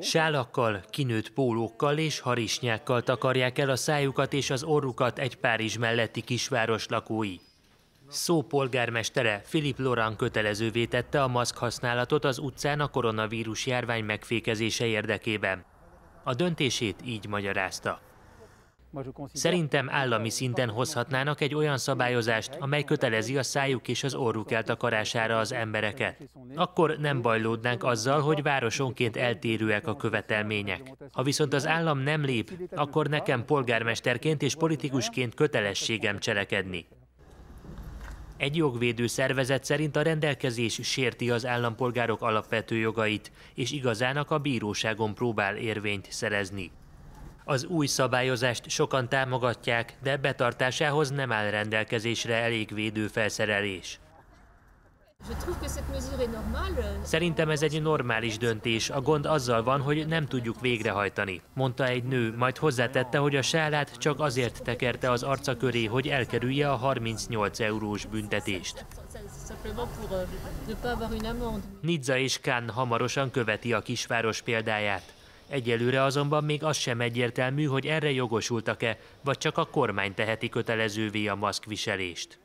Sálakkal, kinőtt pólókkal és harisnyákkal takarják el a szájukat és az orrukat egy Párizs melletti kisváros lakói. Szó polgármestere Philip Laurent kötelezővé tette a maszk használatot az utcán a koronavírus járvány megfékezése érdekében. A döntését így magyarázta. Szerintem állami szinten hozhatnának egy olyan szabályozást, amely kötelezi a szájuk és az orruk eltakarására az embereket. Akkor nem bajlódnánk azzal, hogy városonként eltérőek a követelmények. Ha viszont az állam nem lép, akkor nekem polgármesterként és politikusként kötelességem cselekedni. Egy jogvédő szervezet szerint a rendelkezés sérti az állampolgárok alapvető jogait, és igazának a bíróságon próbál érvényt szerezni. Az új szabályozást sokan támogatják, de betartásához nem áll rendelkezésre elég védőfelszerelés. Szerintem ez egy normális döntés, a gond azzal van, hogy nem tudjuk végrehajtani, mondta egy nő, majd hozzátette, hogy a sálát csak azért tekerte az arca köré, hogy elkerülje a 38 eurós büntetést. Nizza és Cannes hamarosan követi a kisváros példáját. Egyelőre azonban még az sem egyértelmű, hogy erre jogosultak-e, vagy csak a kormány teheti kötelezővé a maszkviselést.